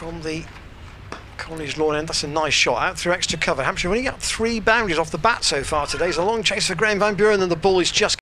from the College lawn end. That's a nice shot out through extra cover. Hampshire only got three boundaries off the bat so far today. It's a long chase for Graeme van Buuren and the ball is just